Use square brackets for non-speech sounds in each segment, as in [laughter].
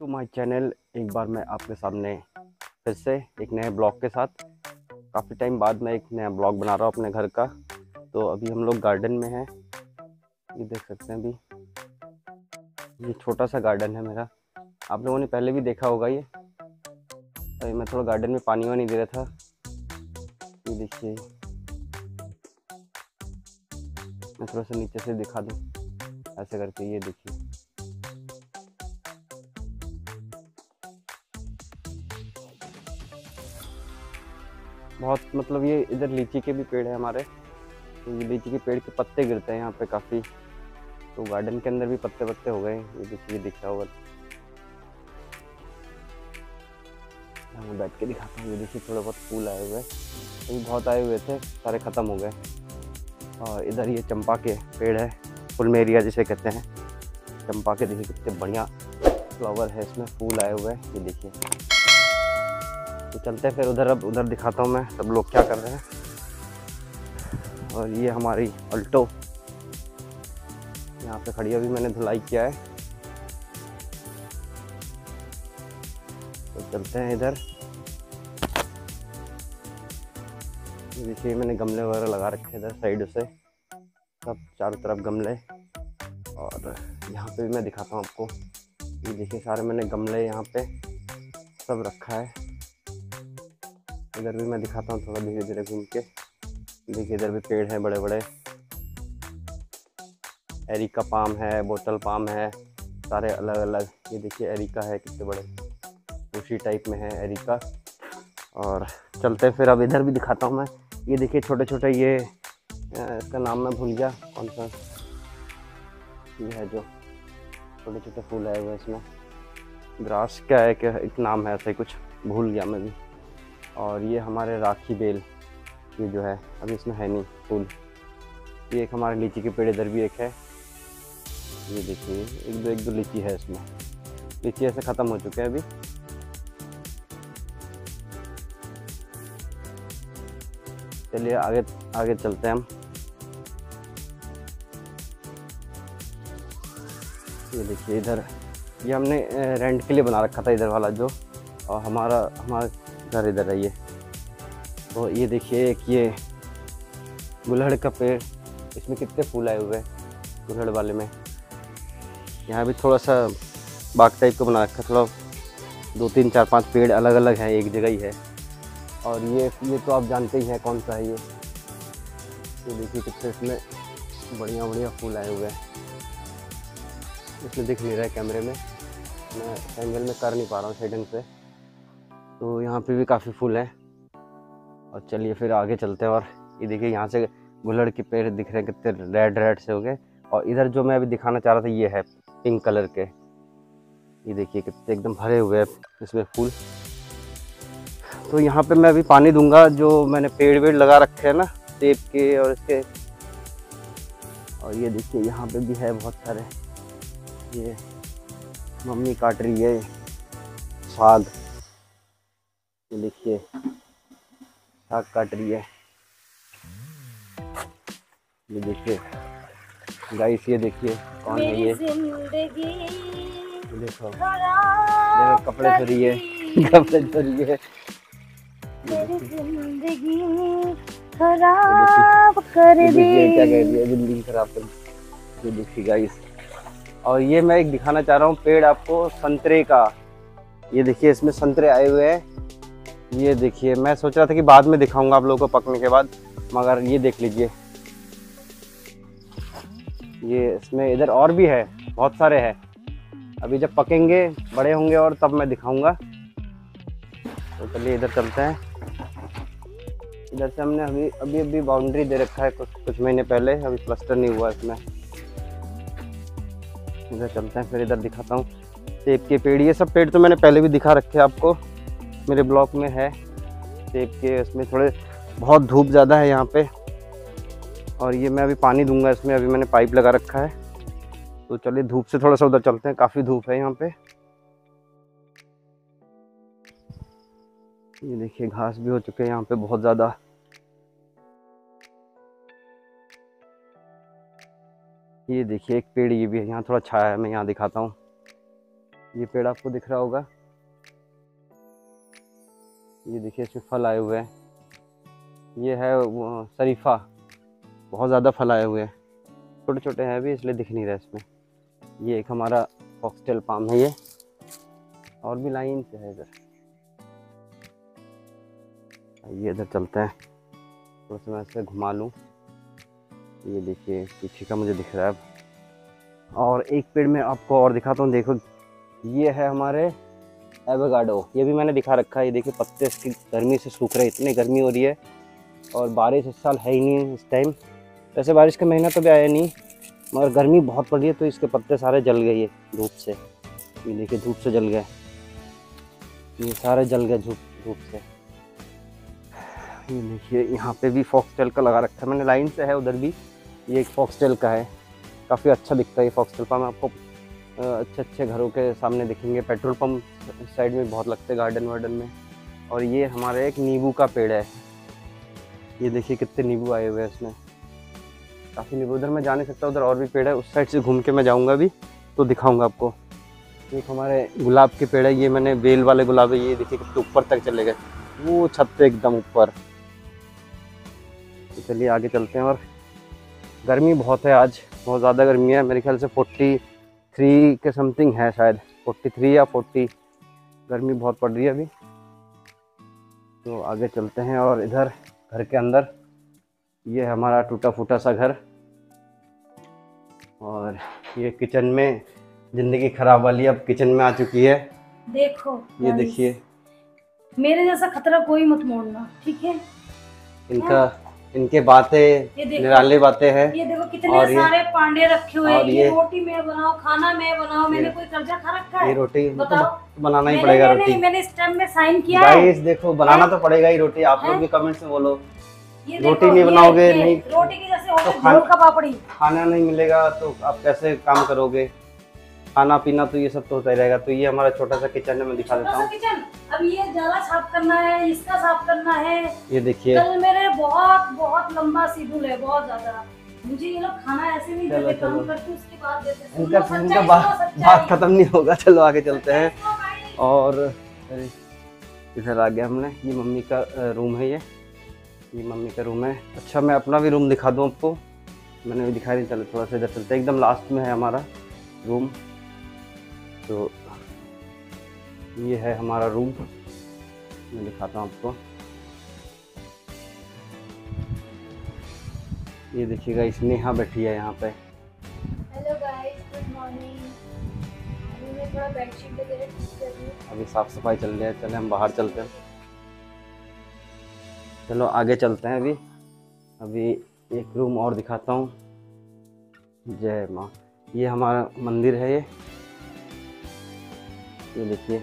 To my channel एक बार मैं आपके सामने फिर से एक नए ब्लॉग के साथ। काफ़ी टाइम बाद मैं एक नया ब्लॉग बना रहा हूँ अपने घर का। तो अभी हम लोग गार्डन में हैं। ये देख सकते हैं अभी। ये छोटा सा गार्डन है मेरा। आप लोगों ने पहले भी देखा होगा ये। अभी मैं थोड़ा गार्डन में पानी वानी दे रहा था। ये देखिए। मैं थोड़ा सा नीचे से दिखा दूँ। ऐसे करके ये देखिए। बहुत मतलब ये इधर लीची के भी पेड़ है हमारे। तो ये लीची के पेड़ के पत्ते गिरते हैं यहाँ पे काफ़ी। तो गार्डन के अंदर भी पत्ते पत्ते हो गए ये देखिए दिख होगा मैं बैठ के दिखाता हूँ। ये देखिए, थोड़े बहुत फूल आए हुए अभी बहुत आए हुए थे, सारे ख़त्म हो गए। और इधर ये चंपा के पेड़ है। फुलमेरिया जिसे कहते हैं। चंपा के देखिए, कितने बढ़िया फ्लावर है इसमें, फूल आए हुए हैं। ये देखिए। तो चलते हैं फिर उधर। अब उधर दिखाता हूँ मैं सब लोग क्या कर रहे हैं। और ये हमारी अल्टो। यहाँ पे खड़ी अभी मैंने धुलाई किया है। तो चलते हैं इधर। देखिए, मैंने गमले वगैरह लगा रखे इधर साइड से। सब चारों तरफ़ गमले। और यहाँ पे भी मैं दिखाता हूँ आपको। ये देखिए, सारे मैंने गमले यहाँ पे सब रखा है। इधर भी मैं दिखाता हूँ थोड़ा धीरे धीरे घूम के। देखिए, इधर भी पेड़ हैं बड़े बड़े एरिका पाम है, बोतल पाम है, सारे अलग अलग ये देखिए, एरिका है कितने बड़े। उसी टाइप में है एरिका। और चलते फिर, अब इधर भी दिखाता हूँ मैं। ये देखिए छोटे छोटे ये इसका नाम मैं भूल गया। कौन सा? ये है जो छोटे छोटे फूल आए हुए इसमें। ग्रास क्या है? क्या, एक नाम है ऐसे कुछ। भूल गया मैं भी। और ये हमारे राखी बेल ये जो है, अभी इसमें है नहीं, फूल। ये एक हमारे लीची के पेड़ इधर भी एक है। ये देखिए, एक दो एक दो लीची है इसमें। लीची ऐसे ख़त्म हो चुके हैं अभी। चलिए, आगे आगे चलते हैं हम। ये देखिए, इधर, ये हमने रेंट के लिए बना रखा था इधर वाला जो, और हमारा हमारा घर इधर है ये तो ये देखिए, एक ये गुलहड़ का पेड़, इसमें कितने फूल आए हुए हैं, गुलहड़ वाले में। यहाँ भी थोड़ा सा बाग टाइप का बना रखा थोड़ा दो तीन, चार, पाँच पेड़ अलग अलग हैं, एक जगह ही है। और ये ये तो आप जानते ही हैं कौन सा है ये। ये देखिए कितने इसमें बढ़िया बढ़िया फूल आए हुए हैं। इसमें दिख नहीं रहा है कैमरे में। मैं एंगल में कर नहीं पा रहा हूँ साइडन से तो यहाँ पे भी काफ़ी फूल हैं। और चलिए फिर आगे चलते हैं और ये देखिए यहाँ से गुलड़ के पेड़ दिख रहे हैं, कितने रेड रेड से हो गए और इधर जो मैं अभी दिखाना चाह रहा था, ये है पिंक कलर के। ये देखिए कितने एकदम भरे हुए हैं इसमें फूल। तो यहाँ पे मैं अभी पानी दूँगा, जो मैंने पेड़ वेड़ लगा रखे हैं ना, सेब के और इसके। और ये देखिए यहाँ पे भी है बहुत सारे। ये मम्मी काट रही है, साग। ये देखिए साग काट रही है। ये देखिए गाइस ये देखिए कौन है ये? देखो। देखो कपड़े धो रही है। [laughs] कपड़े धो रही है खराब कर दी क्या कह रही है ज़िंदगी खराब कर ये देखिए गाइस और ये मैं एक दिखाना चाह रहा हूँ पेड़ आपको संतरे का। ये देखिए इसमें संतरे आए हुए हैं। ये देखिए, मैं सोच रहा था कि बाद में दिखाऊँगा आप लोगों को पकने के बाद, मगर ये देख लीजिए। ये इसमें इधर और भी है, बहुत सारे हैं। अभी जब पकेंगे, बड़े होंगे और तब मैं दिखाऊँगा। तो चलिए इधर चलते हैं। इधर से हमने अभी अभी अभी बाउंड्री दे रखा है कुछ कुछ महीने पहले, अभी प्लास्टर नहीं हुआ इसमें। इधर चलते हैं, फिर इधर दिखाता हूँ। सेब के पेड़, ये सब पेड़ तो मैंने पहले भी दिखा रखे आपको। मेरे ब्लॉक में है। सेब के इसमें थोड़े बहुत धूप ज़्यादा है यहाँ पे। और ये मैं अभी पानी दूँगा, इसमें अभी मैंने पाइप लगा रखा है। तो चलिए धूप से थोड़ा सा उधर चलते हैं, काफ़ी धूप है यहाँ पे। ये देखिए, घास भी हो चुके हैं यहाँ पे बहुत ज़्यादा। ये देखिए, एक पेड़ ये भी है, यहाँ थोड़ा छाया है, मैं यहाँ दिखाता हूँ। ये पेड़ आपको दिख रहा होगा। ये देखिए, इसमें फल आए हुए हैं। ये है शरीफा। बहुत ज़्यादा फल आए हुए हैं। छोटे छोटे हैं भी इसलिए दिख नहीं रहा इसमें। ये एक हमारा फॉक्सटेल पाम है ये। और भी लाइन से है इधर। ये इधर चलते हैं। थोड़ा सा मैं इसे घुमा लूँ। ये देखिए, पीछे का मुझे दिख रहा है और एक पेड़ में आपको और दिखाता हूँ। देखो, ये है हमारे एवोगाडो ये भी मैंने दिखा रखा है। ये देखिए, पत्ते इसकी गर्मी से सूख रहे इतनी गर्मी हो रही है और बारिश इस साल है ही नहीं इस टाइम वैसे बारिश का महीना तो भी आया नहीं, मगर गर्मी बहुत पड़ रही है तो इसके पत्ते सारे जल गए ये धूप से। ये देखिए, धूप से जल गए। ये सारे जल गए धूप धूप से। ये देखिए, यहाँ पे भी फॉक्सटेल का लगा रखा है। मैंने लाइन से है, उधर भी। ये एक फॉक्सटेल का है। काफ़ी अच्छा दिखता है ये फॉक्सटेल मैं आपको अच्छे अच्छे घरों के सामने दिखेंगे। पेट्रोल पंप साइड में बहुत लगते गार्डन वार्डन में। और ये हमारे एक नींबू का पेड़ है। ये देखिए कितने नींबू आए हुए हैं इसमें। काफ़ी नींबू। उधर मैं जा नहीं सकता, उधर और भी पेड़ है। उस साइड से घूम के मैं जाऊँगा भी तो दिखाऊँगा आपको। एक हमारे गुलाब के पेड़ है। ये मैंने बेल वाले गुलाब है। ये देखिए कितने ऊपर तक चले गए। वो छत पे एकदम ऊपर। तो चलिए आगे चलते हैं। और गर्मी बहुत है आज। बहुत ज़्यादा गर्मी है। मेरे ख्याल से फोर्टी थ्री के समथिंग है शायद फोर्टी थ्री या फोर्टी गर्मी बहुत पड़ रही है अभी। तो आगे चलते हैं और इधर घर के अंदर ये हमारा टूटा फूटा सा घर। और ये किचन में ज़िंदगी खराब वाली अब किचन में आ चुकी है। देखो ये देखिए। मेरे जैसा खतरा कोई मत मोड़ना ठीक है? इनका इनके बातें निराले बातें हैं। ये देखो कितने और ये- सारे पांडे रखे हुए हैं। ये ये- रोटी में बनाओ खाना में बनाओ मैंने कोई कर्जा खा रखा है? ये रोटी बताओ। तो बनाना ही पड़ेगा रोटी। मैंने टाइम में साइन किया है। गाइस देखो बनाना तो पड़ेगा ही रोटी आप लोग भी कमेंट्स में बोलो। रोटी नहीं बनाओगे, नहीं- रोटी की जैसे हो तो का पापड़ी। खाना नहीं मिलेगा तो आप कैसे काम करोगे? खाना पीना तो ये सब तो होता ही रहेगा। तो ये हमारा छोटा सा किचन है मैं दिखा देता हूँ। किचन अब ये जाला साफ़ करना है इसका साफ़ करना है। ये देखिए। कल बहुत बहुत लंबा शेड्यूल है बहुत ज़्यादा। मुझे ये लोग खाना ऐसे नहीं देते काम। करते उसके बाद देते। इनका इनका बात बात खत्म नहीं होगा चलो आगे चलते हैं। और इधर आ गया हमने ये मम्मी का रूम है ये। ये मम्मी का रूम है। अच्छा मैं अपना भी रूम दिखा दूँ आपको। मैंने भी दिखाया नहीं चलो थोड़ा सा इधर चलते एकदम लास्ट में है हमारा रूम। तो ये है हमारा रूम। मैं दिखाता हूँ आपको। ये देखिएगा स्नेहा बैठी है यहाँ पे। हेलो गाइस गुड मॉर्निंग अभी थोड़ा बेडशीट वगैरह ठीक कर रही हूँ। अभी साफ़ सफ़ाई चल रही है चले हम बाहर चलते हैं। चलो आगे चलते हैं अभी। अभी एक रूम और दिखाता हूँ। जय माँ। ये हमारा मंदिर है ये। ये देखिए।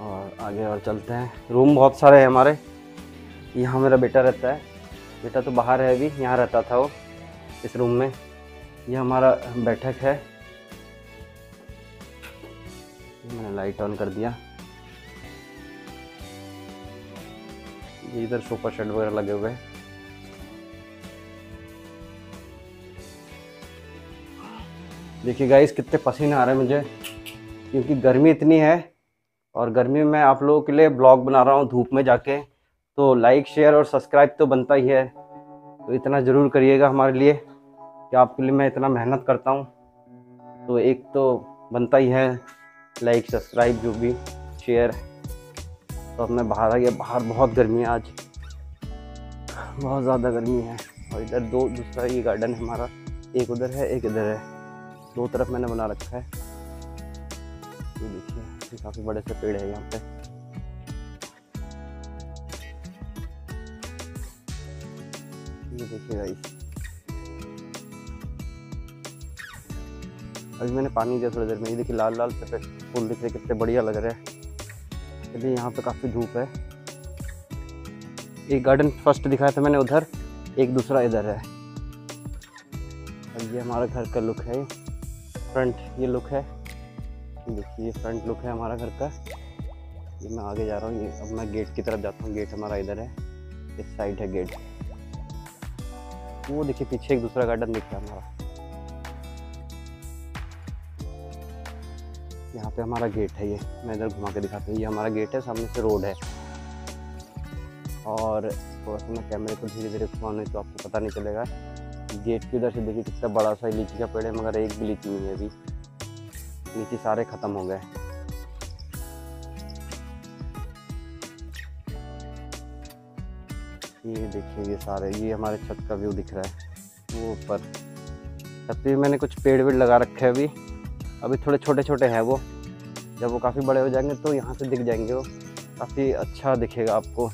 और आगे और चलते हैं। रूम बहुत सारे हैं हमारे। यहाँ मेरा बेटा रहता है। बेटा तो बाहर है अभी, यहाँ रहता था वो, इस रूम में। ये हमारा बैठक है। मैंने लाइट ऑन कर दिया। ये इधर सोफा सेट वगैरह लगे हुए हैं। देखिए गाइस कितने पसीने आ रहे हैं मुझे, क्योंकि गर्मी इतनी है, और गर्मी में मैं आप लोगों के लिए ब्लॉग बना रहा हूँ धूप में जाके। तो लाइक शेयर और सब्सक्राइब तो बनता ही है। तो इतना ज़रूर करिएगा हमारे लिए कि आपके लिए मैं इतना मेहनत करता हूँ। तो एक तो बनता ही है लाइक सब्सक्राइब जो भी शेयर तो अब मैं बाहर आ गया। बाहर बहुत गर्मी है आज। बहुत ज़्यादा गर्मी है। और इधर दो, दूसरा ये गार्डन है हमारा। एक उधर है, एक इधर है। दो तरफ़ मैंने बना रखा है। ये देखिए काफ़ी बड़े से पेड़ है यहाँ पे। ये देखिए गाइस अभी मैंने पानी दिया थोड़ी देर में। ये देखिए लाल लाल सफ़ेद फूल दिख रहे कितने बढ़िया लग रहे हैं। चलिए, यहाँ पे काफ़ी धूप है। एक गार्डन फ़र्स्ट दिखाया था मैंने उधर, एक दूसरा इधर है। अब ये हमारा घर का लुक है। फ्रंट ये लुक है। देखिए, ये फ्रंट लुक है हमारा घर का। ये मैं आगे जा रहा हूँ। ये अब मैं गेट की तरफ़ जाता हूँ। गेट हमारा इधर है। इस साइड है गेट वो देखिए पीछे एक दूसरा गार्डन दिख रहा है हमारा। यहाँ पे हमारा गेट है ये। मैं इधर घुमा के दिखाता हूँ। ये हमारा गेट है, सामने से रोड है। और थोड़ा सा मैं कैमरे को धीरे धीरे घुमाऊँ तो आपको पता नहीं चलेगा। गेट की उधर से देखिए कितना बड़ा सा लीची का पेड़ है, मगर एक भी लीची नहीं है अभी। लीची सारे ख़त्म हो गए। ये देखिए, ये सारे, ये हमारे छत का व्यू दिख रहा है, वो ऊपर। छत पे मैंने कुछ पेड़ वेड़ लगा रखे हैं अभी। अभी थोड़े छोटे छोटे हैं वो। जब वो काफ़ी बड़े हो जाएँगे तो यहाँ से दिख जाएँगे वो। काफ़ी अच्छा दिखेगा आपको।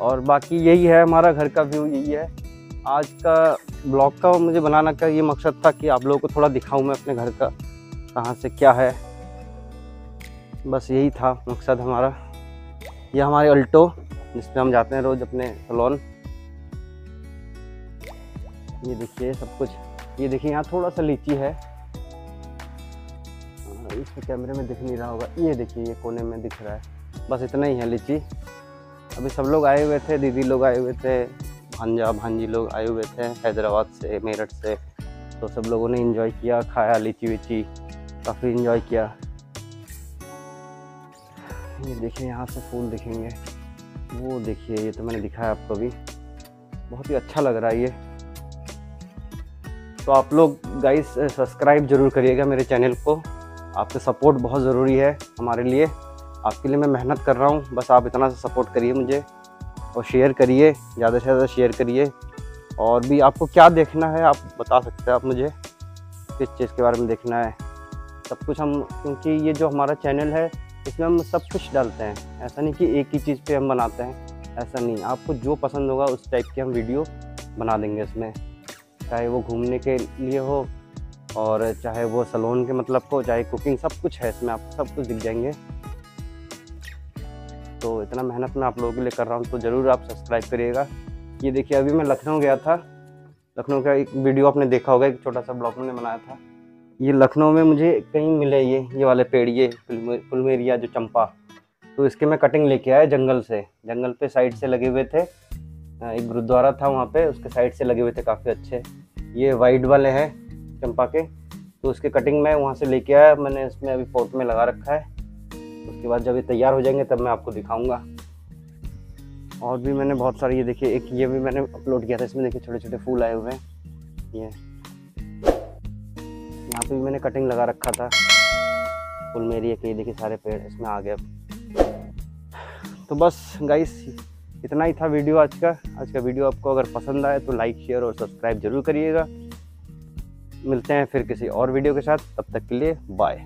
और बाकी यही है हमारा घर का व्यू, यही है। आज का ब्लॉग का मुझे बनाना का ये मकसद था कि आप लोगों को थोड़ा दिखाऊँ मैं अपने घर का, कहाँ से क्या है। बस यही था मकसद हमारा। ये हमारे अल्टो। जिसमें हम जाते हैं रोज़ अपने सलोन। ये देखिए सब कुछ। ये देखिए यहाँ थोड़ा सा लीची है। इसमें कैमरे में दिख नहीं रहा होगा। ये देखिए, ये कोने में दिख रहा है। बस इतना ही है लीची। अभी सब लोग आए हुए थे, दीदी लोग आए हुए थे, भांजा भांजी लोग आए हुए थे हैदराबाद से, मेरठ से। तो सब लोगों ने इन्जॉय किया, खाया लीची वीची, काफ़ी इन्जॉय किया। ये देखिए यहाँ से फूल दिखेंगे। वो देखिए, ये तो मैंने दिखाया आपको भी बहुत ही अच्छा लग रहा है ये। तो आप लोग गाइस सब्सक्राइब ज़रूर करिएगा मेरे चैनल को। आपका सपोर्ट बहुत ज़रूरी है हमारे लिए। आपके लिए मैं मेहनत कर रहा हूँ। बस आप इतना सा सपोर्ट करिए मुझे और शेयर करिए, ज़्यादा से ज़्यादा शेयर करिए। और भी आपको क्या देखना है, आप बता सकते हैं आप मुझे, किस चीज़ के बारे में देखना है। सब कुछ हम, क्योंकि ये जो हमारा चैनल है इसमें हम सब कुछ डालते हैं। ऐसा नहीं कि एक ही चीज़ पे हम बनाते हैं। ऐसा नहीं, आपको जो पसंद होगा उस टाइप की हम वीडियो बना देंगे इसमें। चाहे वो घूमने के लिए हो और चाहे वो सलोन के मतलब को, चाहे कुकिंग सब कुछ है इसमें आपको सब कुछ दिख जाएँगे। तो इतना मेहनत मैं आप लोगों के लिए कर रहा हूँ तो ज़रूर आप सब्सक्राइब करिएगा। ये देखिए, अभी मैं लखनऊ गया था। लखनऊ का एक वीडियो आपने देखा होगा, एक छोटा सा ब्लॉग मैंने बनाया था। ये लखनऊ में मुझे कहीं मिले ये ये वाले पेड़, ये फुलमेरिया जो चंपा। तो इसके मैं कटिंग लेके आया जंगल से। जंगल पे साइड से लगे हुए थे। एक गुरुद्वारा था वहाँ पे, उसके साइड से लगे हुए थे काफ़ी अच्छे। ये वाइट वाले हैं चंपा के। तो उसके कटिंग मैं वहाँ से लेके आया, मैंने इसमें अभी पोट में लगा रखा है। उसके बाद जब ये तैयार हो जाएँगे, तब मैं आपको दिखाऊँगा। और भी मैंने बहुत सारे, ये देखिए, एक ये भी मैंने अपलोड किया था, इसमें देखिए छोटे छोटे फूल आए हुए हैं। ये। यहाँ पे भी मैंने कटिंग लगा रखा था। फुल मेरी एक, ये देखिए सारे पेड़, इसमें आ गए तो बस गाइस इतना ही था वीडियो आज का। आज का वीडियो आपको अगर पसंद आए तो लाइक शेयर और सब्सक्राइब ज़रूर करिएगा। मिलते हैं फिर किसी और वीडियो के साथ। तब तक के लिए बाय